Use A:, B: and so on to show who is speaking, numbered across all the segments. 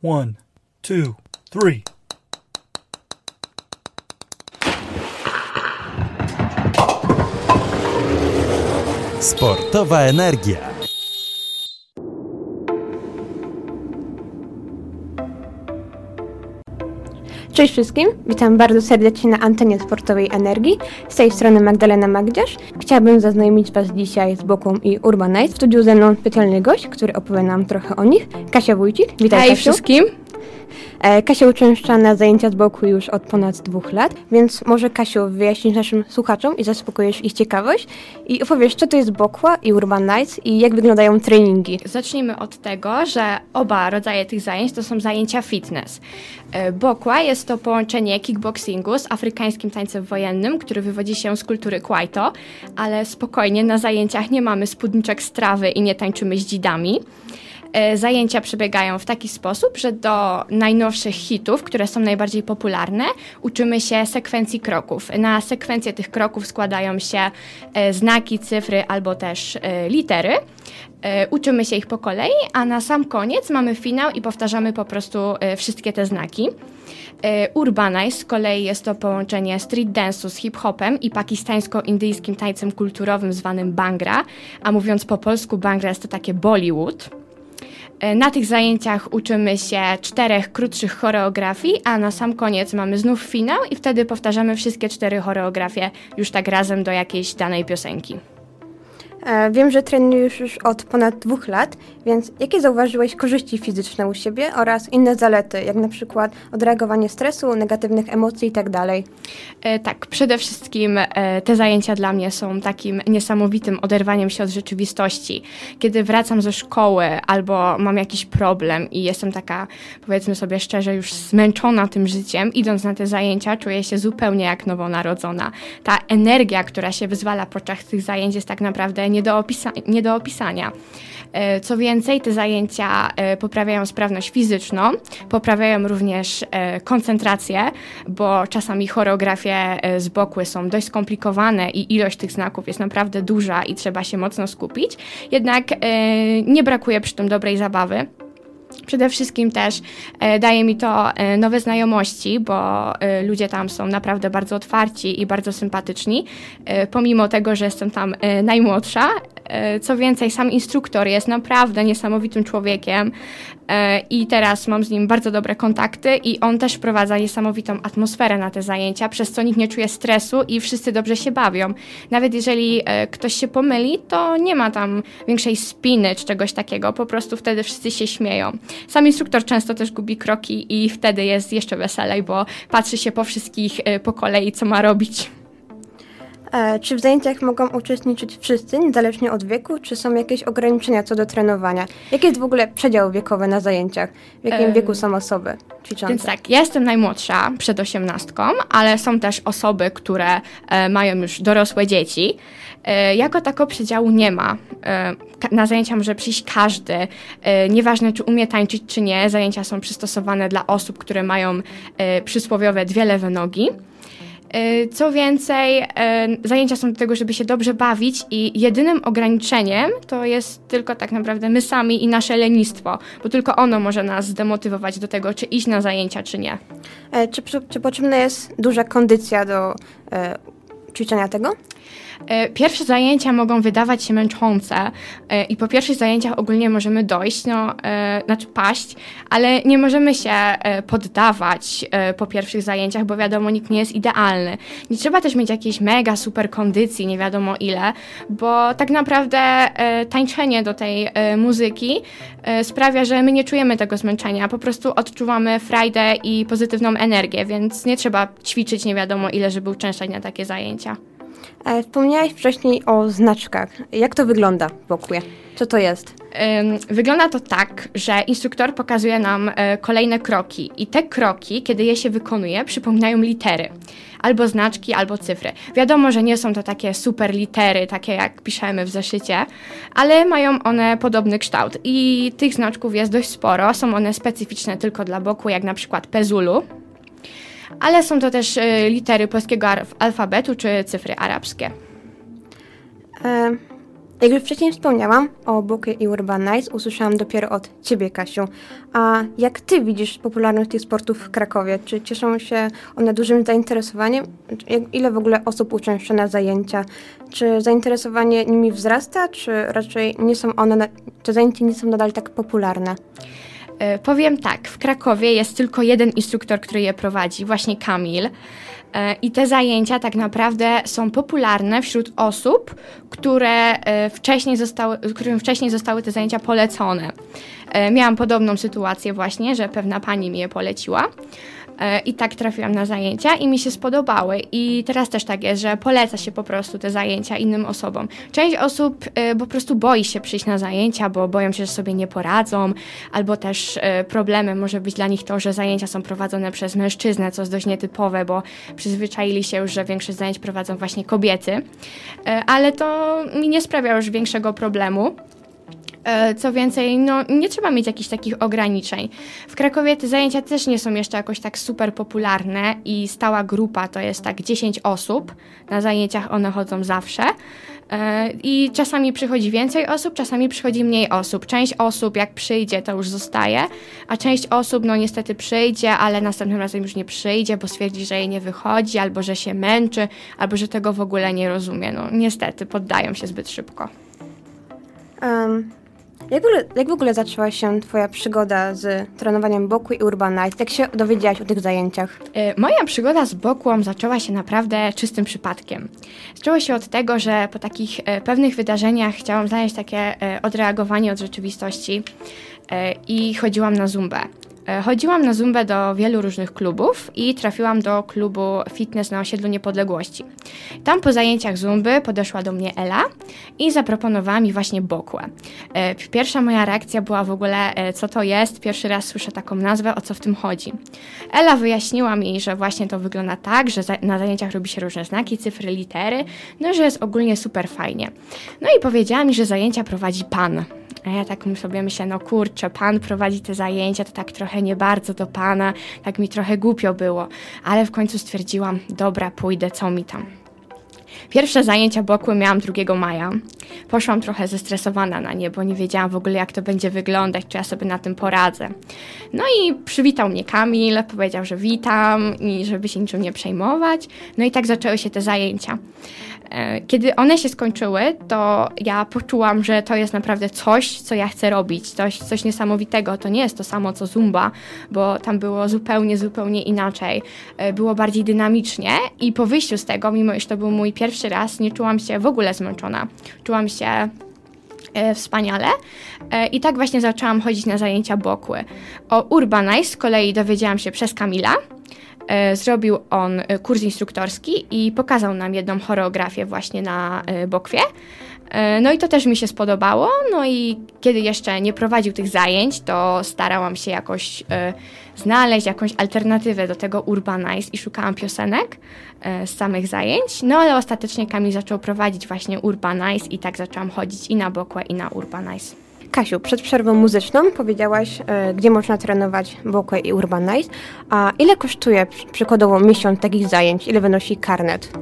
A: One, two, three.
B: Sportowa energia.
C: Cześć wszystkim, witam bardzo serdecznie na antenie sportowej Energii. Z tej strony Magdalena Magdziarz. Chciałabym zaznajomić Was dzisiaj z Boką i Urbanite. W studiu ze mną specjalny gość, który opowie nam trochę o nich. Kasia Wójcik, witaj
D: Hej
C: Kasiu.
D: wszystkim.
C: E, Kasia uczęszcza na zajęcia z boku już od ponad dwóch lat, więc może Kasiu wyjaśnisz naszym słuchaczom i zaspokoisz ich ciekawość i opowiesz, co to jest Bokła i Urban Nights i jak wyglądają treningi.
D: Zacznijmy od tego, że oba rodzaje tych zajęć to są zajęcia fitness. E, Bokła jest to połączenie kickboxingu z afrykańskim tańcem wojennym, który wywodzi się z kultury Kwaito, ale spokojnie, na zajęciach nie mamy spódniczek z trawy i nie tańczymy z dzidami. E, Zajęcia przebiegają w taki sposób, że do najnowszych hitów, które są najbardziej popularne, uczymy się sekwencji kroków. Na sekwencję tych kroków składają się e, znaki, cyfry albo też e, litery. Uczymy się ich po kolei, a na sam koniec mamy finał i powtarzamy po prostu wszystkie te znaki. Urbanize z kolei jest to połączenie street dance'u z hip-hopem i pakistańsko-indyjskim tańcem kulturowym zwanym Bangra, a mówiąc po polsku Bangra jest to takie Bollywood. E, Na tych zajęciach uczymy się czterech krótszych choreografii, a na sam koniec mamy znów finał i wtedy powtarzamy wszystkie cztery choreografie już tak razem do jakiejś danej piosenki.
C: E, Wiem, że trenujesz już od ponad dwóch lat, więc jakie zauważyłeś korzyści fizyczne u siebie oraz inne zalety, jak na przykład odreagowanie stresu, negatywnych emocji tak itd.?
D: E, Tak, przede wszystkim e, te zajęcia dla mnie są takim niesamowitym oderwaniem się od rzeczywistości. Kiedy wracam ze szkoły albo mam jakiś problem i jestem taka, powiedzmy sobie szczerze, już zmęczona tym życiem, idąc na te zajęcia, czuję się zupełnie jak nowonarodzona. Ta energia, która się wyzwala podczas tych zajęć jest tak naprawdę nie do, opisa- nie do opisania. E, Co więcej, te zajęcia e, poprawiają sprawność fizyczną, poprawiają również e, koncentrację, bo czasami choreografie z boku są dość skomplikowane i ilość tych znaków jest naprawdę duża i trzeba się mocno skupić. Jednak nie brakuje przy tym dobrej zabawy. Przede wszystkim też e, daje mi to e, nowe znajomości, bo e, ludzie tam są naprawdę bardzo otwarci i bardzo sympatyczni, pomimo tego, że jestem tam najmłodsza. E, co więcej, sam instruktor jest naprawdę niesamowitym człowiekiem e, i teraz mam z nim bardzo dobre kontakty i on też wprowadza niesamowitą atmosferę na te zajęcia, przez co nikt nie czuje stresu i wszyscy dobrze się bawią. Nawet jeżeli e, ktoś się pomyli, to nie ma tam większej spiny czy czegoś takiego, po prostu wtedy wszyscy się śmieją. Sam instruktor często też gubi kroki i wtedy jest jeszcze weselej, bo patrzy się po wszystkich po kolei, co ma robić.
C: E, czy w zajęciach mogą uczestniczyć wszyscy, niezależnie od wieku, czy są jakieś ograniczenia co do trenowania? Jaki jest w ogóle przedział wiekowy na zajęciach? W jakim wieku są osoby ćwiczące?
D: Więc tak, ja jestem najmłodsza, przed osiemnastką, ale są też osoby, które e, mają już dorosłe dzieci. E, jako tako przedziału nie ma. Na zajęcia może przyjść każdy. Nieważne, czy umie tańczyć, czy nie, zajęcia są przystosowane dla osób, które mają przysłowiowe dwie lewe nogi. E, Co więcej, e, zajęcia są do tego, żeby się dobrze bawić i jedynym ograniczeniem to jest tylko tak naprawdę my sami i nasze lenistwo, bo tylko ono może nas zdemotywować do tego, czy iść na zajęcia, czy nie.
C: E, czy, czy, potrzebna jest duża kondycja do e, ćwiczenia tego?
D: E, Pierwsze zajęcia mogą wydawać się męczące e, i po pierwszych zajęciach ogólnie możemy dojść, no, e, znaczy paść, ale nie możemy się poddawać po pierwszych zajęciach, bo wiadomo, nikt nie jest idealny. Nie trzeba też mieć jakiejś mega super kondycji, nie wiadomo ile, bo tak naprawdę tańczenie do tej muzyki sprawia, że my nie czujemy tego zmęczenia, po prostu odczuwamy frajdę i pozytywną energię, więc nie trzeba ćwiczyć nie wiadomo ile, żeby uczęszczać na takie zajęcia.
C: E, wspomniałeś wcześniej o znaczkach. Jak to wygląda w Bokwie? Co to jest?
D: Wygląda to tak, że instruktor pokazuje nam e, kolejne kroki i te kroki, kiedy je się wykonuje, przypominają litery. Albo znaczki, albo cyfry. Wiadomo, że nie są to takie super litery, takie jak piszemy w zeszycie, ale mają one podobny kształt. I tych znaczków jest dość sporo. Są one specyficzne tylko dla boku, jak na przykład Pezulu. Ale są to też e, litery polskiego alfabetu czy cyfry arabskie.
C: E, Jak już wcześniej wspomniałam o Bookie i Urbanize, usłyszałam dopiero od Ciebie, Kasiu. A jak Ty widzisz popularność tych sportów w Krakowie? Czy cieszą się one dużym zainteresowaniem? Ile w ogóle osób uczęszcza na zajęcia? Czy zainteresowanie nimi wzrasta, czy raczej nie są one, te zajęcia nie są nadal tak popularne?
D: E, powiem tak, w Krakowie jest tylko jeden instruktor, który je prowadzi, właśnie Kamil. E, I te zajęcia tak naprawdę są popularne wśród osób, które e, wcześniej zostały, którym wcześniej zostały te zajęcia polecone. Miałam podobną sytuację właśnie, że pewna pani mi je poleciła. E, i tak trafiłam na zajęcia i mi się spodobały. I teraz też tak jest, że poleca się po prostu te zajęcia innym osobom. Część osób e, po prostu boi się przyjść na zajęcia, bo boją się, że sobie nie poradzą, albo też e, problemem może być dla nich to, że zajęcia są prowadzone przez mężczyznę, co jest dość nietypowe, bo przyzwyczaili się już, że większość zajęć prowadzą właśnie kobiety. Ale to mi nie sprawia już większego problemu. E, co więcej, no, nie trzeba mieć jakichś takich ograniczeń. W Krakowie te zajęcia też nie są jeszcze jakoś tak super popularne i stała grupa to jest tak 10 osób. Na zajęciach one chodzą zawsze. E, I czasami przychodzi więcej osób, czasami przychodzi mniej osób. Część osób, jak przyjdzie, to już zostaje, a część osób, no niestety przyjdzie, ale następnym razem już nie przyjdzie, bo stwierdzi, że jej nie wychodzi, albo że się męczy, albo że tego w ogóle nie rozumie. No niestety, poddają się zbyt szybko.
C: Um, jak w, ogóle, jak w ogóle zaczęła się Twoja przygoda z trenowaniem boku i Urbanite? Jak się dowiedziałaś o tych zajęciach?
D: E, moja przygoda z bokłą zaczęła się naprawdę czystym przypadkiem. Zaczęło się od tego, że po takich e, pewnych wydarzeniach chciałam znaleźć takie e, odreagowanie od rzeczywistości i chodziłam na zumbę. E, chodziłam na zumbę do wielu różnych klubów i trafiłam do klubu fitness na osiedlu Niepodległości. Tam po zajęciach zumby podeszła do mnie Ela i zaproponowała mi właśnie bokłę. E, pierwsza moja reakcja była w ogóle, e, co to jest, pierwszy raz słyszę taką nazwę, o co w tym chodzi. Ela wyjaśniła mi, że właśnie to wygląda tak, że na zajęciach robi się różne znaki, cyfry, litery, no że jest ogólnie super fajnie. No i powiedziała mi, że zajęcia prowadzi pan. A ja tak sobie myślę, no kurczę, pan prowadzi te zajęcia, to tak trochę nie bardzo do pana, tak mi trochę głupio było. Ale w końcu stwierdziłam, dobra, pójdę, co mi tam. Pierwsze zajęcia bokły miałam 2 maja. Poszłam trochę zestresowana na nie, bo nie wiedziałam w ogóle, jak to będzie wyglądać, czy ja sobie na tym poradzę. No i przywitał mnie Kamil, powiedział, że witam i żeby się niczym nie przejmować. No i tak zaczęły się te zajęcia. E, kiedy one się skończyły, to ja poczułam, że to jest naprawdę coś, co ja chcę robić, coś, coś niesamowitego. To nie jest to samo co Zumba, bo tam było zupełnie, zupełnie inaczej. E, było bardziej dynamicznie i po wyjściu z tego, mimo iż to był mój pierwszy raz, nie czułam się w ogóle zmęczona. Czułam się e, wspaniale. I tak właśnie zaczęłam chodzić na zajęcia bokły. O Urbanize z kolei dowiedziałam się przez Kamila, zrobił on e, kurs instruktorski i pokazał nam jedną choreografię właśnie na e, bokwie. No i to też mi się spodobało. No i kiedy jeszcze nie prowadził tych zajęć, to starałam się jakoś znaleźć jakąś alternatywę do tego Urbanize i szukałam piosenek z samych zajęć. No ale ostatecznie Kamil zaczął prowadzić właśnie Urbanize i tak zaczęłam chodzić i na bokłę i na Urbanize.
C: Kasiu, przed przerwą muzyczną powiedziałaś, e, gdzie można trenować Bokeh i Urbanize, a ile kosztuje przykładowo miesiąc takich zajęć, ile wynosi karnet?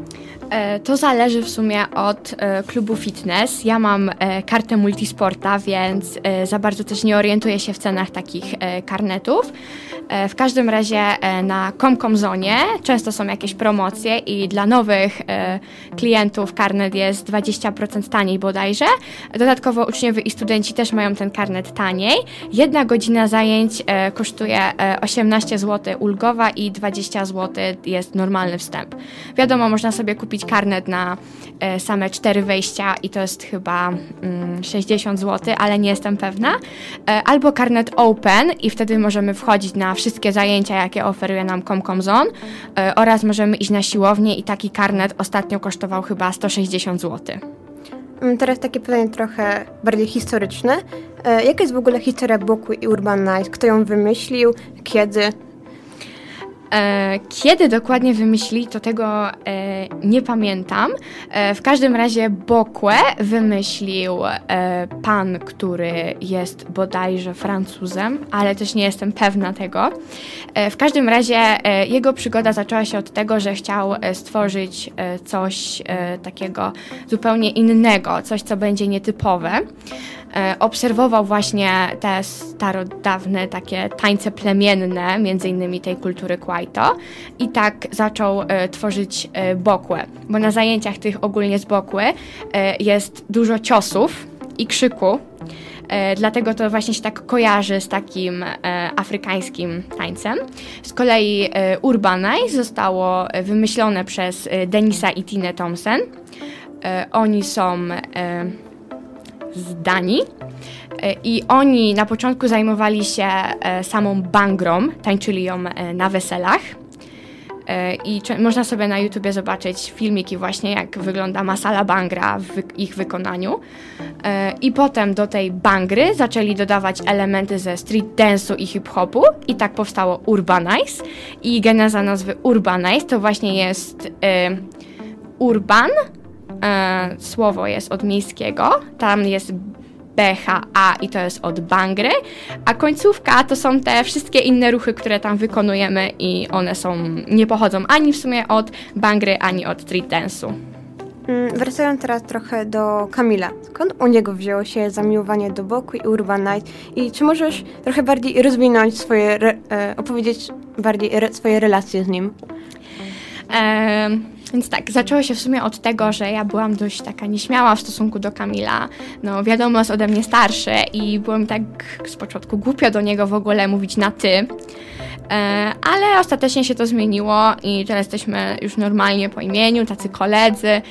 D: E, to zależy w sumie od e, klubu fitness. Ja mam kartę multisporta, więc za bardzo też nie orientuję się w cenach takich karnetów. W każdym razie na Comcomzonie często są jakieś promocje i dla nowych klientów karnet jest 20% taniej bodajże. Dodatkowo uczniowie i studenci też mają ten karnet taniej. Jedna godzina zajęć kosztuje 18 zł ulgowa i 20 zł jest normalny wstęp. Wiadomo, można sobie kupić karnet na e, same cztery wejścia i to jest chyba 60 mm, zł, ale nie jestem pewna. E, albo karnet Open i wtedy możemy wchodzić na wszystkie zajęcia, jakie oferuje nam ComComZone e, oraz możemy iść na siłownię i taki karnet ostatnio kosztował chyba 160 zł.
C: Mm, teraz takie pytanie trochę bardziej historyczne. Jaka jest w ogóle historia Boku i Urban Night? Kto ją wymyślił? Kiedy?
D: E, kiedy dokładnie wymyślili, to tego e, nie pamiętam. E, w każdym razie Bokłę wymyślił pan, który jest bodajże Francuzem, ale też nie jestem pewna tego. W każdym razie jego przygoda zaczęła się od tego, że chciał stworzyć coś takiego zupełnie innego, coś, co będzie nietypowe. E, obserwował właśnie te starodawne takie tańce plemienne, między innymi tej kultury Kwaito i tak zaczął e, tworzyć e, bokłę, bo na zajęciach tych ogólnie z bokły jest dużo ciosów i krzyku, dlatego to właśnie się tak kojarzy z takim afrykańskim tańcem. Z kolei Urbanize zostało wymyślone przez Denisa i Tinę Thompson. Oni są z Danii. E, I oni na początku zajmowali się e, samą bangrą, tańczyli ją e, na weselach. I można sobie na YouTubie zobaczyć filmiki właśnie, jak wygląda masala bangra w ich wykonaniu. I potem do tej bangry zaczęli dodawać elementy ze street dance'u i hip-hopu i tak powstało Urbanize. I geneza nazwy Urbanize to właśnie jest urban, e, słowo jest od miejskiego, tam jest BHA i to jest od bangry, a końcówka to są te wszystkie inne ruchy, które tam wykonujemy i one są, nie pochodzą ani w sumie od bangry, ani od street dance'u.
C: Mm, Wracając teraz trochę do Kamila. Skąd u niego wzięło się zamiłowanie do boku i Urban Night? I czy możesz trochę bardziej rozwinąć swoje, re, e, opowiedzieć bardziej re, swoje relacje z nim?
D: Em, więc tak, zaczęło się w sumie od tego, że ja byłam dość taka nieśmiała w stosunku do Kamila. No wiadomo, jest ode mnie starszy i było mi tak z początku głupio do niego w ogóle mówić na ty. E, ale ostatecznie się to zmieniło i teraz jesteśmy już normalnie po imieniu, tacy koledzy.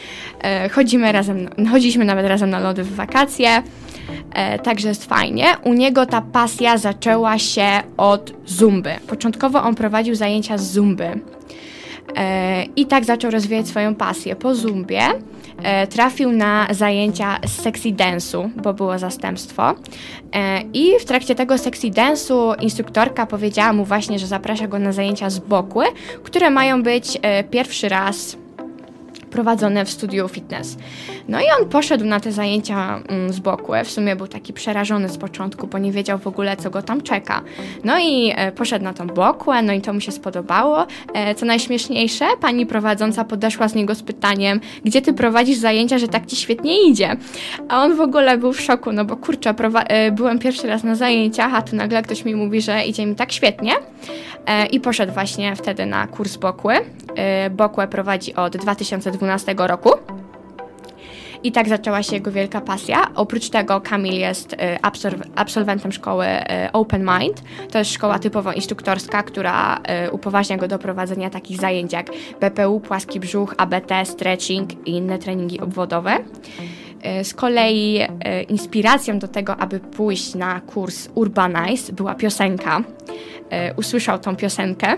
D: E, chodzimy razem, chodziliśmy nawet razem na lody w wakacje. E, także jest fajnie. U niego ta pasja zaczęła się od zumby. Początkowo on prowadził zajęcia z zumby. E, I tak zaczął rozwijać swoją pasję. Po zumbie e, trafił na zajęcia z sexy dance'u, bo było zastępstwo. E, I w trakcie tego sexy dance'u instruktorka powiedziała mu właśnie, że zaprasza go na zajęcia z bokły, które mają być pierwszy raz prowadzone w studiu fitness. No i on poszedł na te zajęcia mm, z boku. W sumie był taki przerażony z początku, bo nie wiedział w ogóle, co go tam czeka. No i e, poszedł na tą bokłę, no i to mu się spodobało. E, co najśmieszniejsze, pani prowadząca podeszła z niego z pytaniem, gdzie ty prowadzisz zajęcia, że tak ci świetnie idzie? A on w ogóle był w szoku, no bo kurczę, e, byłem pierwszy raz na zajęciach, a tu nagle ktoś mi mówi, że idzie mi tak świetnie. E, I poszedł właśnie wtedy na kurs Bokły. E, Bokłę prowadzi od 2012 roku. I tak zaczęła się jego wielka pasja. Oprócz tego Kamil jest absolw- absolwentem szkoły e, Open Mind. To jest szkoła typowo instruktorska, która e, upoważnia go do prowadzenia takich zajęć jak BPU, płaski brzuch, ABT, stretching i inne treningi obwodowe. Z kolei inspiracją do tego, aby pójść na kurs Urbanize była piosenka. Usłyszał tą piosenkę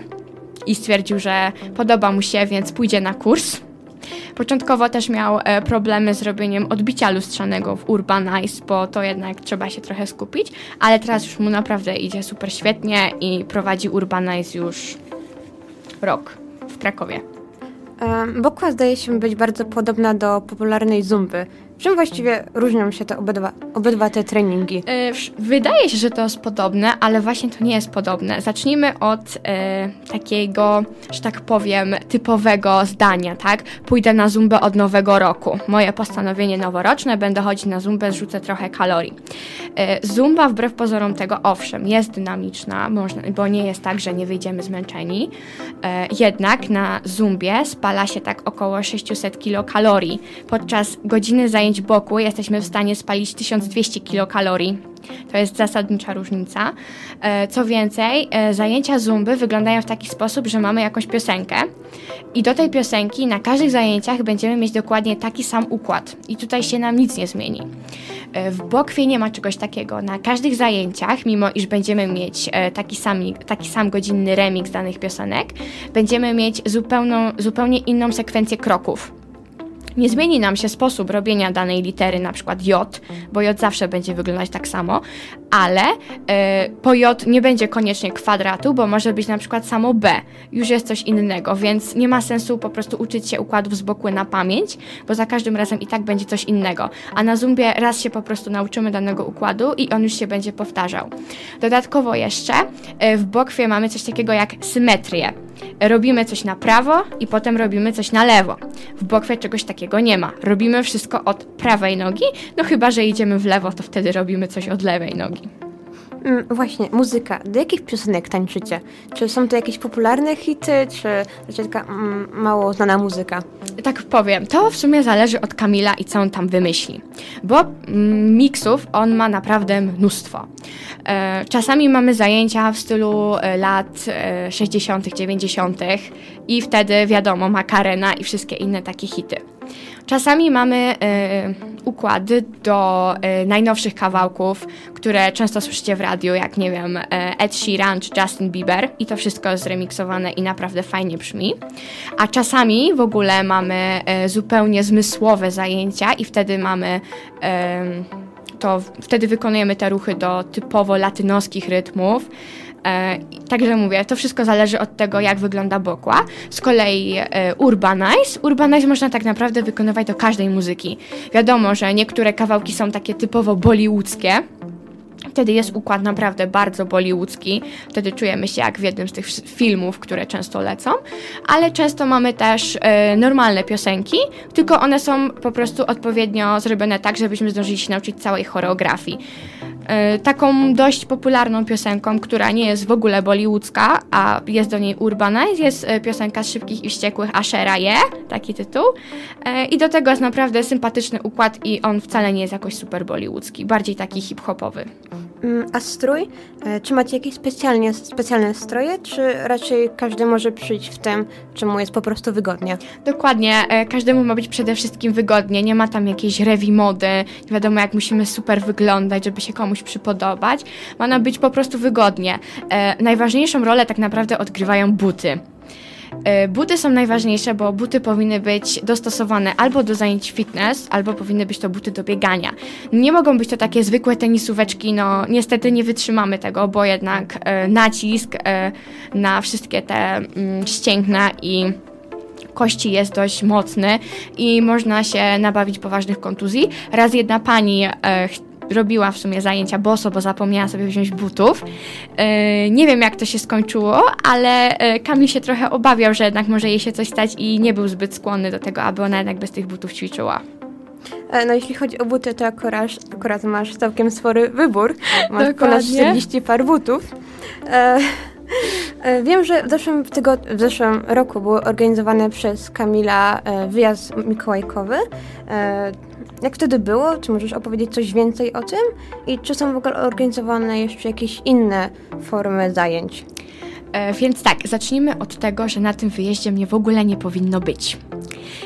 D: i stwierdził, że podoba mu się, więc pójdzie na kurs. Początkowo też miał e, problemy z robieniem odbicia lustrzanego w Urbanize, bo to jednak trzeba się trochę skupić, ale teraz już mu naprawdę idzie super świetnie i prowadzi Urbanize już rok w Krakowie.
C: Bokła zdaje się być bardzo podobna do popularnej zumby. Czym właściwie różnią się te obydwa, obydwa te treningi?
D: E, Wydaje się, że to jest podobne, ale właśnie to nie jest podobne. Zacznijmy od e, takiego, że tak powiem, typowego zdania, tak? Pójdę na zumbę od nowego roku. Moje postanowienie noworoczne, będę chodzić na zumbę, zrzucę trochę kalorii. E, zumba wbrew pozorom tego, owszem, jest dynamiczna, można, bo nie jest tak, że nie wyjdziemy zmęczeni. E, jednak na zumbie spala się tak około 600 kilokalorii. Podczas godziny zajęć boku jesteśmy w stanie spalić 1200 kilokalorii. To jest zasadnicza różnica. E, Co więcej, e, zajęcia zumby wyglądają w taki sposób, że mamy jakąś piosenkę i do tej piosenki na każdych zajęciach będziemy mieć dokładnie taki sam układ i tutaj się nam nic nie zmieni. E, W Bokwie nie ma czegoś takiego. Na każdych zajęciach, mimo iż będziemy mieć taki, sami, taki sam godzinny remix danych piosenek, będziemy mieć zupełną, zupełnie inną sekwencję kroków. Nie zmieni nam się sposób robienia danej litery, na przykład J, bo J zawsze będzie wyglądać tak samo, ale e, po J nie będzie koniecznie kwadratu, bo może być na przykład samo B. Już jest coś innego, więc nie ma sensu po prostu uczyć się układów z boku na pamięć, bo za każdym razem i tak będzie coś innego. A na Zumbie raz się po prostu nauczymy danego układu i on już się będzie powtarzał. Dodatkowo jeszcze e, w bokwie mamy coś takiego jak symetrię. Robimy coś na prawo i potem robimy coś na lewo. W bokwie czegoś takiego nie ma. Robimy wszystko od prawej nogi, no chyba, że idziemy w lewo, to wtedy robimy coś od lewej nogi.
C: Mm, właśnie, muzyka. Do jakich piosenek tańczycie? Czy są to jakieś popularne hity, czy raczej taka mm, mało znana muzyka?
D: Tak powiem, to w sumie zależy od Kamila i co on tam wymyśli. Bo mm, miksów on ma naprawdę mnóstwo. E, czasami mamy zajęcia w stylu e, lat e, 60., 90. i wtedy wiadomo, Makarena i wszystkie inne takie hity. Czasami mamy e, układy do e, najnowszych kawałków, które często słyszycie w radiu, jak nie wiem, e, Ed Sheeran czy Justin Bieber i to wszystko jest i naprawdę fajnie brzmi. A czasami w ogóle mamy zupełnie zmysłowe zajęcia i wtedy mamy to wtedy wykonujemy te ruchy do typowo latynoskich rytmów. E, także mówię, to wszystko zależy od tego, jak wygląda bokła. Z kolei e, urbanize. Urbanize można tak naprawdę wykonywać do każdej muzyki. Wiadomo, że niektóre kawałki są takie typowo bollywoodzkie, Wtedy jest układ naprawdę bardzo bollywoodzki. Wtedy czujemy się jak w jednym z tych filmów, które często lecą. Ale często mamy też e, normalne piosenki, tylko one są po prostu odpowiednio zrobione tak, żebyśmy zdążyli się nauczyć całej choreografii. E, taką dość popularną piosenką, która nie jest w ogóle bollywoodzka, a jest do niej urbanize, jest e, piosenka z Szybkich i Wściekłych Ashera Je, taki tytuł. E, I do tego jest naprawdę sympatyczny układ i on wcale nie jest jakoś super bollywoodzki, bardziej taki hip-hopowy.
C: Mm, A strój? Czy macie jakieś specjalnie, specjalne stroje, czy raczej każdy może przyjść w tym, czemu jest po prostu wygodnie?
D: Dokładnie, każdemu ma być przede wszystkim wygodnie, nie ma tam jakiejś rewi mody, nie wiadomo jak musimy super wyglądać, żeby się komuś przypodobać. Ma nam być po prostu wygodnie. E, najważniejszą rolę tak naprawdę odgrywają buty. E, Buty są najważniejsze, bo buty powinny być dostosowane albo do zajęć fitness, albo powinny być to buty do biegania. Nie mogą być to takie zwykłe tenisóweczki, no niestety nie wytrzymamy tego, bo jednak e, nacisk e, na wszystkie te mm, ścięgna i kości jest dość mocny i można się nabawić poważnych kontuzji. Raz jedna pani e, robiła w sumie zajęcia boso, bo zapomniała sobie wziąć butów. E, nie wiem jak to się skończyło, ale e, Kamil się trochę obawiał, że jednak może jej się coś stać i nie był zbyt skłonny do tego, aby ona jednak bez tych butów ćwiczyła.
C: E, No jeśli chodzi o buty, to akurat, akurat masz całkiem spory wybór. Masz ponad
D: Dokładnie.
C: 40 par butów. E, e, Wiem, że w zeszłym, tygod- w zeszłym roku był organizowany przez Kamila e, wyjazd mikołajkowy. Jak wtedy było? Czy możesz opowiedzieć coś więcej o tym? I czy są w ogóle organizowane jeszcze jakieś inne formy zajęć?
D: E, więc tak, zacznijmy od tego, że na tym wyjeździe mnie w ogóle nie powinno być.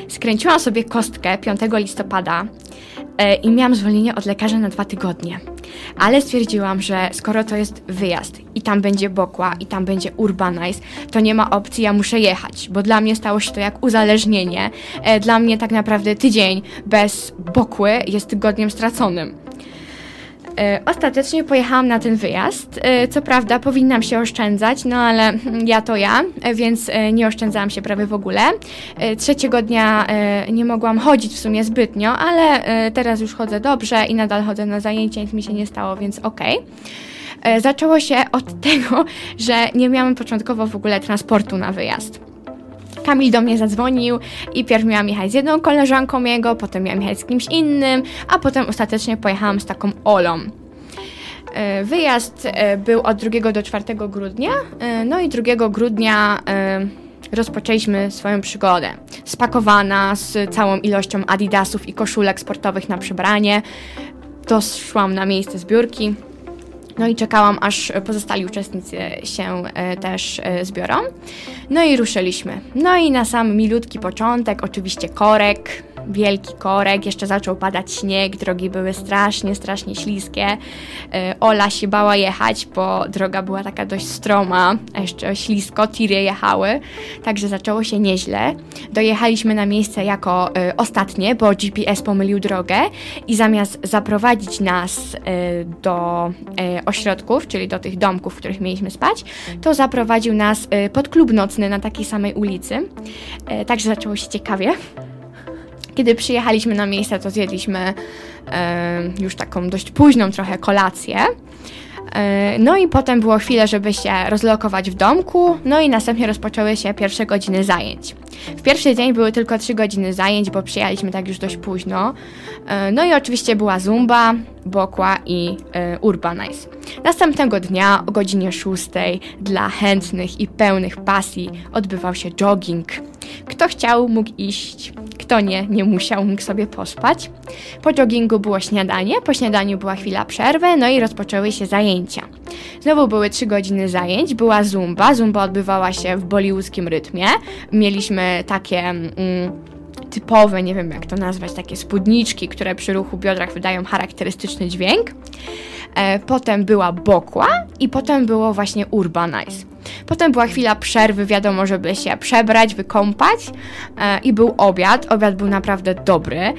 D: Skręciłam sobie kostkę 5 listopada e, i miałam zwolnienie od lekarza na dwa tygodnie. Ale stwierdziłam, że skoro to jest wyjazd i tam będzie Bokła i tam będzie Urbanize, to nie ma opcji, ja muszę jechać, bo dla mnie stało się to jak uzależnienie. E, dla mnie tak naprawdę tydzień bez Bokły jest tygodniem straconym. E, Ostatecznie pojechałam na ten wyjazd. E, Co prawda powinnam się oszczędzać, no ale ja to ja, e, więc nie oszczędzałam się prawie w ogóle. Trzeciego dnia nie mogłam chodzić w sumie zbytnio, ale teraz już chodzę dobrze i nadal chodzę na zajęcia, nic mi się nie stało, więc okej. E, Zaczęło się od tego, że nie miałam początkowo w ogóle transportu na wyjazd. Kamil do mnie zadzwonił i pierw miałam jechać z jedną koleżanką jego, potem miałam jechać z kimś innym, a potem ostatecznie pojechałam z taką Olą. E, Wyjazd e, był od 2 do 4 grudnia, e, no i 2 grudnia rozpoczęliśmy swoją przygodę. Spakowana z całą ilością adidasów i koszulek sportowych na przebranie, doszłam na miejsce zbiórki. No i czekałam, aż pozostali uczestnicy się e, też e, zbiorą. No i ruszyliśmy. No i na sam milutki początek, oczywiście korek, wielki korek, jeszcze zaczął padać śnieg, drogi były strasznie, strasznie śliskie. E, Ola się bała jechać, bo droga była taka dość stroma, a jeszcze ślisko, tiry jechały, także zaczęło się nieźle. Dojechaliśmy na miejsce jako e, ostatnie, bo GPS pomylił drogę i zamiast zaprowadzić nas e, do ośrodków, czyli do tych domków, w których mieliśmy spać, to zaprowadził nas pod klub nocny na takiej samej ulicy. Także zaczęło się ciekawie. Kiedy przyjechaliśmy na miejsce, to zjedliśmy e, już taką dość późną trochę kolację. E, No i potem było chwilę, żeby się rozlokować w domku, no i następnie rozpoczęły się pierwsze godziny zajęć. W pierwszy dzień były tylko 3 godziny zajęć, bo przyjechaliśmy tak już dość późno. E, No i oczywiście była zumba, bokła i e, urbanize. Następnego dnia o godzinie 6 dla chętnych i pełnych pasji odbywał się jogging. Kto chciał, mógł iść, kto nie, nie musiał, mógł sobie pospać. Po joggingu było śniadanie, po śniadaniu była chwila przerwy, no i rozpoczęły się zajęcia. Znowu były 3 godziny zajęć, była zumba. Zumba odbywała się w bollywoodzkim rytmie. Mieliśmy takie. Mm, typowe, nie wiem jak to nazwać, takie spódniczki, które przy ruchu biodrach wydają charakterystyczny dźwięk. E, potem była bokła i potem było właśnie urbanize. Potem była chwila przerwy, wiadomo, żeby się przebrać, wykąpać e, i był obiad. Obiad był naprawdę dobry.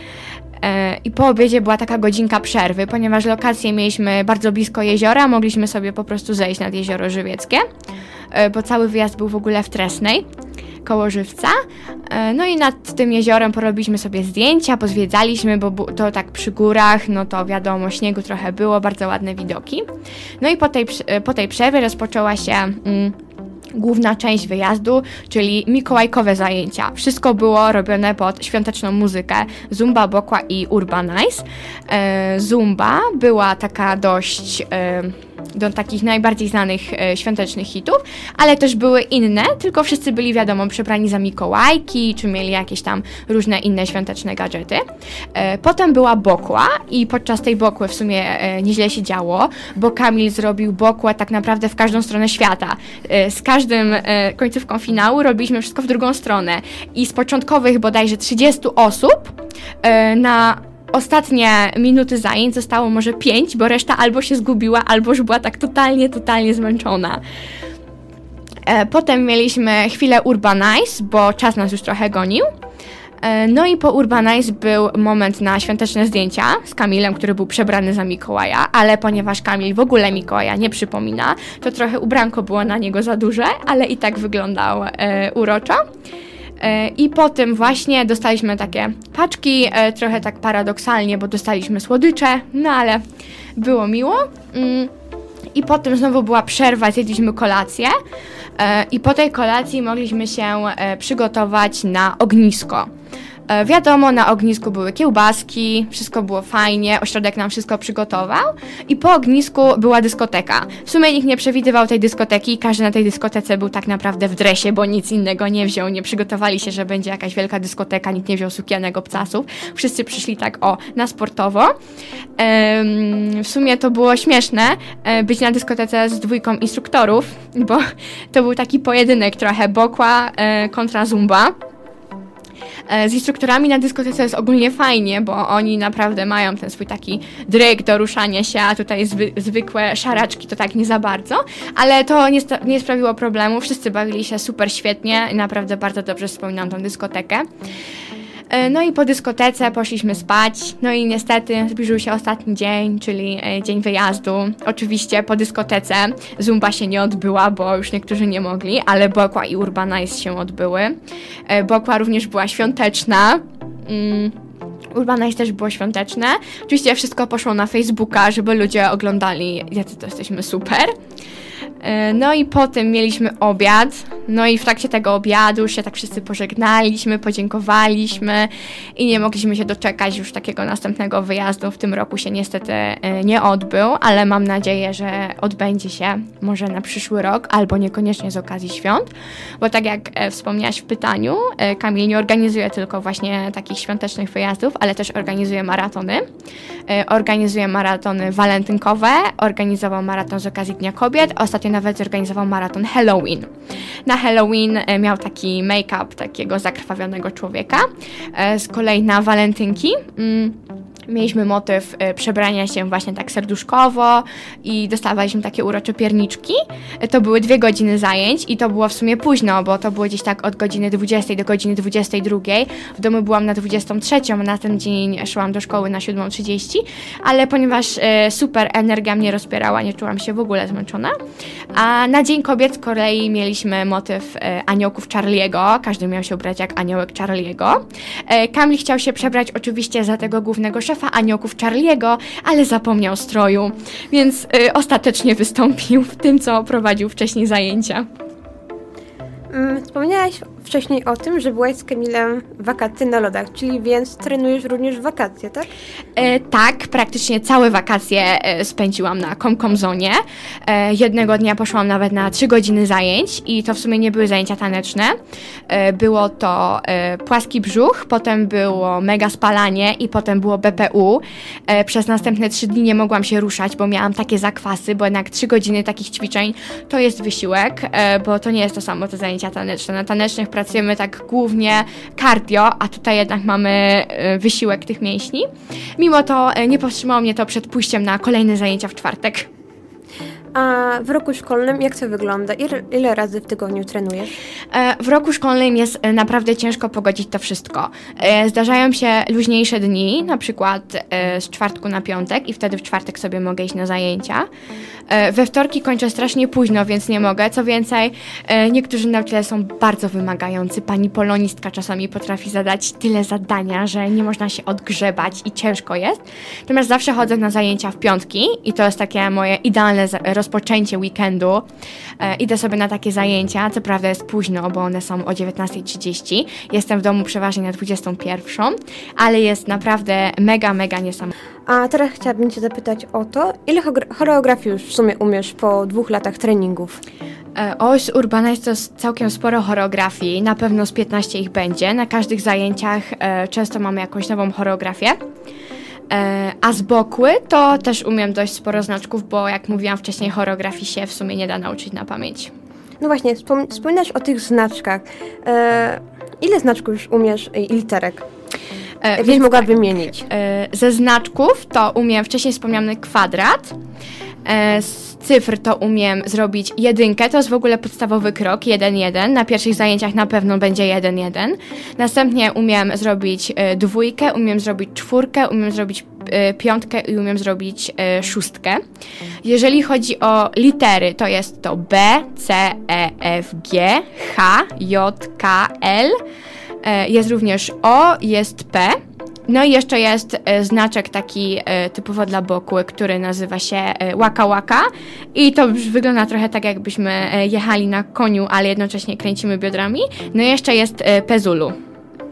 D: E, I po obiedzie była taka godzinka przerwy, ponieważ lokację mieliśmy bardzo blisko jeziora, mogliśmy sobie po prostu zejść nad jezioro żywieckie, bo cały wyjazd był w ogóle w Tresnej koło Żywca. E, No i nad tym jeziorem porobiliśmy sobie zdjęcia, pozwiedzaliśmy, bo to tak przy górach, no to wiadomo, śniegu trochę było, bardzo ładne widoki. No i po tej, e, po tej przerwie rozpoczęła się... Mm, główna część wyjazdu, czyli mikołajkowe zajęcia. Wszystko było robione pod świąteczną muzykę Zumba, Bokła i Urbanize. Zumba była taka dość do takich najbardziej znanych e, świątecznych hitów, ale też były inne, tylko wszyscy byli wiadomo przebrani za Mikołajki, czy mieli jakieś tam różne inne świąteczne gadżety. E, potem była Bokła i podczas tej Bokły w sumie e, nieźle się działo, bo Kamil zrobił Bokłę tak naprawdę w każdą stronę świata. E, z każdym e, końcówką finału robiliśmy wszystko w drugą stronę i z początkowych bodajże 30 osób e, na ostatnie minuty zajęć zostało może 5, bo reszta albo się zgubiła, albo już była tak totalnie, totalnie zmęczona. E, Potem mieliśmy chwilę Urbanize, bo czas nas już trochę gonił. E, No i po Urbanize był moment na świąteczne zdjęcia z Kamilem, który był przebrany za Mikołaja, ale ponieważ Kamil w ogóle Mikołaja nie przypomina, to trochę ubranko było na niego za duże, ale i tak wyglądał e, uroczo. E, I po tym właśnie dostaliśmy takie paczki, e, trochę tak paradoksalnie, bo dostaliśmy słodycze, no ale było miło. Mm. I potem znowu była przerwa, zjedliśmy kolację. E, I po tej kolacji mogliśmy się przygotować na ognisko. E, Wiadomo, na ognisku były kiełbaski, wszystko było fajnie, ośrodek nam wszystko przygotował i po ognisku była dyskoteka. W sumie nikt nie przewidywał tej dyskoteki, każdy na tej dyskotece był tak naprawdę w dresie, bo nic innego nie wziął, nie przygotowali się, że będzie jakaś wielka dyskoteka, nikt nie wziął sukienek obcasów, wszyscy przyszli tak o, na sportowo. Em, w sumie to było śmieszne e, być na dyskotece z dwójką instruktorów, bo to był taki pojedynek trochę bokła e, kontra zumba. E, Z instruktorami na dyskotece jest ogólnie fajnie, bo oni naprawdę mają ten swój taki dryg do ruszania się, a tutaj zwy, zwykłe szaraczki to tak nie za bardzo, ale to nie, nie sprawiło problemu, wszyscy bawili się super świetnie i naprawdę bardzo dobrze wspominam tą dyskotekę. E, No i po dyskotece poszliśmy spać, no i niestety zbliżył się ostatni dzień, czyli e, dzień wyjazdu. Oczywiście po dyskotece Zumba się nie odbyła, bo już niektórzy nie mogli, ale Bokła i Urbanize się odbyły. E, Bokła również była świąteczna. Mm. Urbanize też było świąteczne. Oczywiście wszystko poszło na Facebooka, żeby ludzie oglądali, jacy to jesteśmy super. E, No i potem mieliśmy obiad. No i w trakcie tego obiadu się tak wszyscy pożegnaliśmy, podziękowaliśmy i nie mogliśmy się doczekać już takiego następnego wyjazdu. W tym roku się niestety e, nie odbył, ale mam nadzieję, że odbędzie się może na przyszły rok albo niekoniecznie z okazji świąt, bo tak jak e, wspomniałaś w pytaniu, Kamil nie organizuje tylko właśnie takich świątecznych wyjazdów, ale też organizuje maratony. Organizuje maratony walentynkowe, organizował maraton z okazji Dnia Kobiet, ostatnio ostatnio nawet zorganizował maraton Halloween. Na Halloween e, miał taki make-up takiego zakrwawionego człowieka. E, z kolei na walentynki. Mieliśmy motyw y, przebrania się właśnie tak serduszkowo i dostawaliśmy takie urocze pierniczki. Y, To były dwie godziny zajęć i to było w sumie późno, bo to było gdzieś tak od godziny 20 do godziny 22. W domu byłam na 23, a na ten dzień szłam do szkoły na 7.30, ale ponieważ y, super energia mnie rozpierała, nie czułam się w ogóle zmęczona. A na Dzień Kobiet z kolei mieliśmy motyw aniołków Charlie'ego. Każdy miał się ubrać jak aniołek Charlie'ego. E, Kamil chciał się przebrać oczywiście za tego głównego szefa aniołków Charlie'ego, ale zapomniał stroju, więc y, ostatecznie wystąpił w tym, co prowadził wcześniej zajęcia.
C: Mm, Wspomniałaś wcześniej o tym, że byłaś z Kamilem wakacje na lodach, czyli więc trenujesz również wakacje, tak?
D: E, tak, praktycznie całe wakacje e, spędziłam na Komkomzonie. E, jednego dnia poszłam nawet na 3 godziny zajęć i to w sumie nie były zajęcia taneczne. E, było to e, płaski brzuch, potem było mega spalanie i potem było BPU. E, przez następne 3 dni nie mogłam się ruszać, bo miałam takie zakwasy, bo jednak 3 godziny takich ćwiczeń to jest wysiłek, e, bo to nie jest to samo te zajęcia taneczne. Na tanecznych pracujemy tak głównie cardio, a tutaj jednak mamy e, wysiłek tych mięśni. Mimo to e, nie powstrzymało mnie to przed pójściem na kolejne zajęcia w czwartek.
C: A w roku szkolnym jak to wygląda? Ile, ile razy w tygodniu trenujesz?
D: E, W roku szkolnym jest e, naprawdę ciężko pogodzić to wszystko. E, Zdarzają się luźniejsze dni, na przykład z czwartku na piątek i wtedy w czwartek sobie mogę iść na zajęcia. We wtorki kończę strasznie późno, więc nie mogę. Co więcej, niektórzy nauczyciele są bardzo wymagający. Pani polonistka czasami potrafi zadać tyle zadania, że nie można się odgrzebać i ciężko jest. Natomiast zawsze chodzę na zajęcia w piątki i to jest takie moje idealne za- rozpoczęcie weekendu. E, Idę sobie na takie zajęcia, co prawda jest późno, bo one są o 19.30. Jestem w domu przeważnie na 21.00, ale jest naprawdę mega, mega niesamowite.
C: A teraz chciałabym Cię zapytać o to, ile choreogra- choreografii już w sumie umiesz po dwóch latach treningów?
D: E, Oś Urbana jest to całkiem sporo choreografii, na pewno z 15 ich będzie. Na każdych zajęciach e, często mamy jakąś nową choreografię. E, a z bokły to też umiem dość sporo znaczków, bo jak mówiłam wcześniej, choreografii się w sumie nie da nauczyć na pamięć.
C: No właśnie, wspom- wspominasz o tych znaczkach. E, ile znaczków już umiesz i literek?
D: E,
C: Jakbyś mogła wymienić?
D: E, Ze znaczków to umiem wcześniej wspomniany kwadrat. E, Z cyfr to umiem zrobić jedynkę, to jest w ogóle podstawowy krok, 1-1. Na pierwszych zajęciach na pewno będzie 1-1. Następnie umiem zrobić e, dwójkę, umiem zrobić czwórkę, umiem zrobić e, piątkę i umiem zrobić szóstkę. Jeżeli chodzi o litery, to jest to B, C, E, F, G, H, J, K, L. Jest również O, jest P. No i jeszcze jest e, znaczek taki e, typowo dla bokły, który nazywa się e, Waka Waka i to już wygląda trochę tak jakbyśmy e, jechali na koniu, ale jednocześnie kręcimy biodrami. No i jeszcze jest e, Pezulu.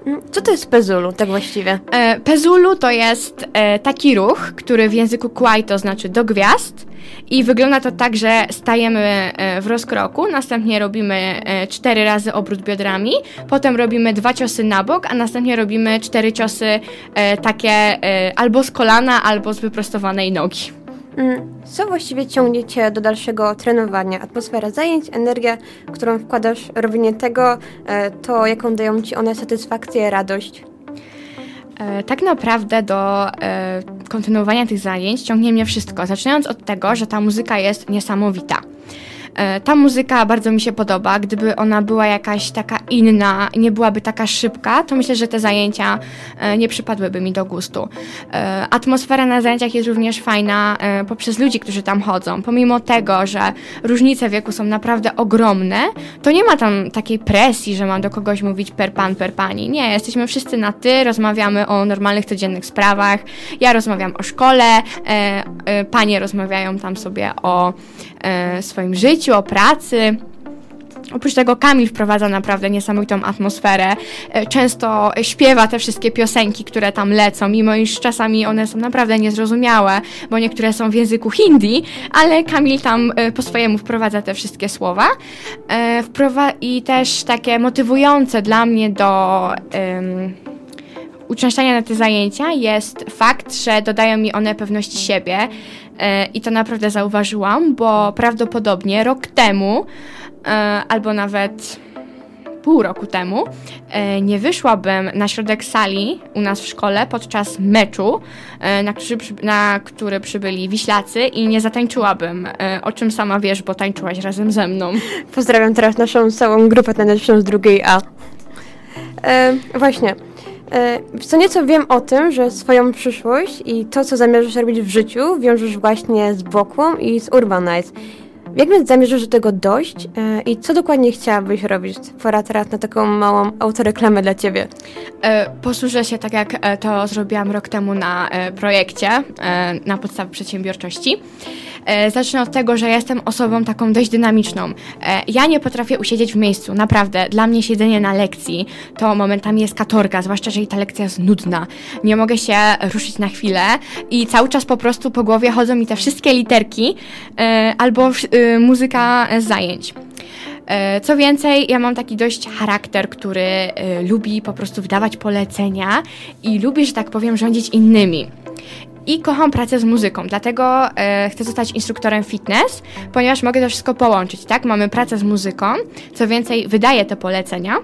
C: Mm, Co to jest pezulu, tak właściwie?
D: E, Pezulu to jest e, taki ruch, który w języku Kwaj to znaczy do gwiazd i wygląda to tak, że stajemy e, w rozkroku, następnie robimy e, cztery razy obrót biodrami, potem robimy dwa ciosy na bok, a następnie robimy cztery ciosy e, takie e, albo z kolana, albo z wyprostowanej nogi.
C: Mm, Co właściwie ciągnie Cię do dalszego trenowania? Atmosfera zajęć, energia, którą wkładasz robienie tego, e, to jaką dają Ci one satysfakcję, radość?
D: E, Tak naprawdę do e, kontynuowania tych zajęć ciągnie mnie wszystko, zaczynając od tego, że ta muzyka jest niesamowita. E, Ta muzyka bardzo mi się podoba. Gdyby ona była jakaś taka inna, nie byłaby taka szybka, to myślę, że te zajęcia e, nie przypadłyby mi do gustu. E, Atmosfera na zajęciach jest również fajna poprzez ludzi, którzy tam chodzą. Pomimo tego, że różnice wieku są naprawdę ogromne, to nie ma tam takiej presji, że mam do kogoś mówić per pan, per pani. Nie, jesteśmy wszyscy na ty, rozmawiamy o normalnych, codziennych sprawach. Ja rozmawiam o szkole, panie rozmawiają tam sobie o e, swoim życiu, o pracy. Oprócz tego Kamil wprowadza naprawdę niesamowitą atmosferę. E, Często śpiewa te wszystkie piosenki, które tam lecą, mimo iż czasami one są naprawdę niezrozumiałe, bo niektóre są w języku hindi, ale Kamil tam e, po swojemu wprowadza te wszystkie słowa. I też takie motywujące dla mnie do em, uczęszczania na te zajęcia jest fakt, że dodają mi one pewności siebie. E, i to naprawdę zauważyłam, bo prawdopodobnie rok temu e, albo nawet pół roku temu e, nie wyszłabym na środek sali u nas w szkole podczas meczu, na, który, na który przybyli Wiślacy i nie zatańczyłabym, o czym sama wiesz, bo tańczyłaś razem ze mną.
C: Pozdrawiam teraz naszą całą grupę taneczną z drugiej A. E, właśnie. E, co nieco wiem o tym, że swoją przyszłość i to, co zamierzasz robić w życiu, wiążesz właśnie z Bokum i z Urbanize. Jak więc zamierzasz do tego dojść e, i co dokładnie chciałabyś robić? Pora teraz na taką małą autoreklamę dla ciebie.
D: E, Posłużę się tak, jak to zrobiłam rok temu na projekcie na podstawie przedsiębiorczości. E, Zacznę od tego, że jestem osobą taką dość dynamiczną. E, Ja nie potrafię usiedzieć w miejscu, naprawdę. Dla mnie siedzenie na lekcji to momentami jest katorga, zwłaszcza jeżeli ta lekcja jest nudna. Nie mogę się ruszyć na chwilę i cały czas po prostu po głowie chodzą mi te wszystkie literki e, albo e, muzyka z zajęć. Co więcej, ja mam taki dość charakter, który e, lubi po prostu wydawać polecenia i lubi, że tak powiem, rządzić innymi. I kocham pracę z muzyką, dlatego e, chcę zostać instruktorem fitness, ponieważ mogę to wszystko połączyć, tak? Mamy pracę z muzyką, co więcej, wydaję te polecenia.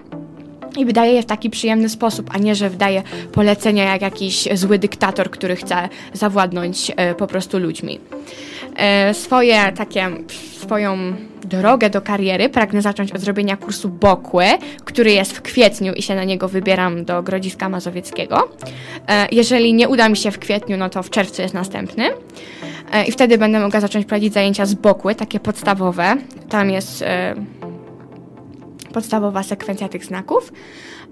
D: I wydaje je w taki przyjemny sposób, a nie, że wydaje polecenia jak jakiś zły dyktator, który chce zawładnąć e, po prostu ludźmi. E, swoje takie, swoją drogę do kariery pragnę zacząć od zrobienia kursu Bokły, który jest w kwietniu i się na niego wybieram do Grodziska Mazowieckiego. E, jeżeli nie uda mi się w kwietniu, no to w czerwcu jest następny. I wtedy będę mogła zacząć prowadzić zajęcia z Bokły, takie podstawowe. Tam jest podstawowa sekwencja tych znaków.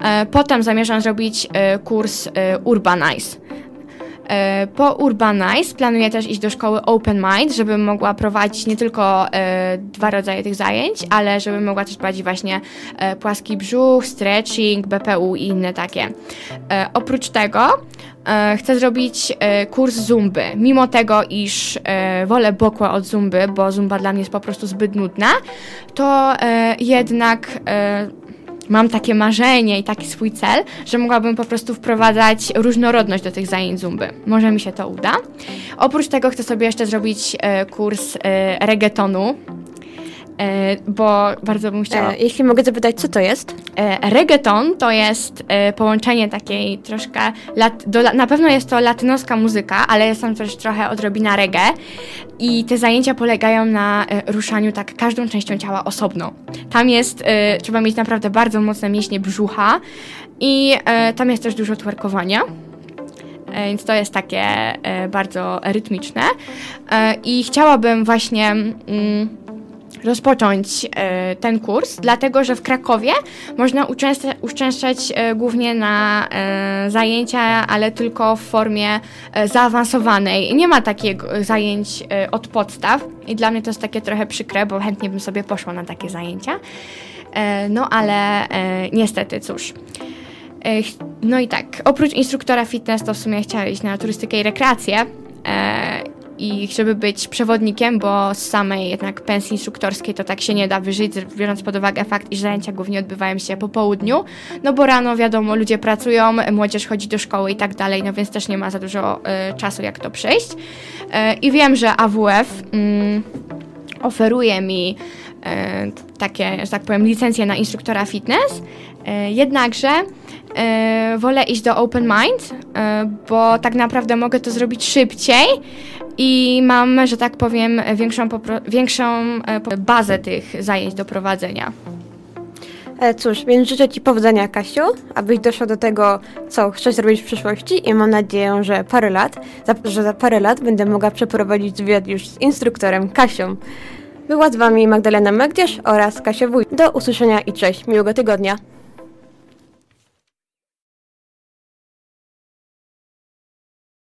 D: E, Potem zamierzam zrobić e, kurs e, Urbanize. E, Po Urbanize planuję też iść do szkoły Open Mind, żebym mogła prowadzić nie tylko e, dwa rodzaje tych zajęć, ale żebym mogła też prowadzić właśnie e, płaski brzuch, stretching, BPU i inne takie. Oprócz tego chcę zrobić kurs zumby. Mimo tego, iż wolę bokła od zumby, bo zumba dla mnie jest po prostu zbyt nudna, to jednak mam takie marzenie i taki swój cel, że mogłabym po prostu wprowadzać różnorodność do tych zajęć zumby. Może mi się to uda. Oprócz tego chcę sobie jeszcze zrobić e, kurs e, reggaetonu, bo bardzo bym chciała.
C: E, jeśli mogę zapytać, co to jest?
D: E, reggaeton to jest e, połączenie takiej troszkę, lat, do, na pewno jest to latynoska muzyka, ale jest tam też trochę odrobina reggae i te zajęcia polegają na e, ruszaniu tak każdą częścią ciała osobno. Tam jest, e, trzeba mieć naprawdę bardzo mocne mięśnie brzucha i e, tam jest też dużo twerkowania. E, Więc to jest takie e, bardzo rytmiczne. E, I chciałabym właśnie mm, rozpocząć e, ten kurs, dlatego że w Krakowie można uczęszczać, e, głównie na e, zajęcia, ale tylko w formie zaawansowanej. Nie ma takich zajęć od podstaw i dla mnie to jest takie trochę przykre, bo chętnie bym sobie poszła na takie zajęcia. No ale niestety, cóż. No i tak, oprócz instruktora fitness to w sumie chciałam iść na turystykę i rekreację. I żeby być przewodnikiem, bo z samej jednak pensji instruktorskiej to tak się nie da wyżyć, biorąc pod uwagę fakt, iż zajęcia głównie odbywają się po południu. No bo rano wiadomo, ludzie pracują, młodzież chodzi do szkoły i tak dalej, no więc też nie ma za dużo e, czasu, jak to przejść. E, I wiem, że AWF mm, oferuje mi takie, że tak powiem, licencje na instruktora fitness, e, jednakże e, wolę iść do Open Mind, e, bo tak naprawdę mogę to zrobić szybciej i mam, że tak powiem, większą, większą e, bazę tych zajęć do prowadzenia.
C: E, cóż, więc życzę Ci powodzenia, Kasiu, abyś doszła do tego, co chcesz zrobić w przyszłości i mam nadzieję, że parę lat, że za parę lat będę mogła przeprowadzić wywiad już z instruktorem Kasią. Była z Wami Magdalena Magdzierz oraz Kasia Wójt. Do usłyszenia i cześć, miłego tygodnia.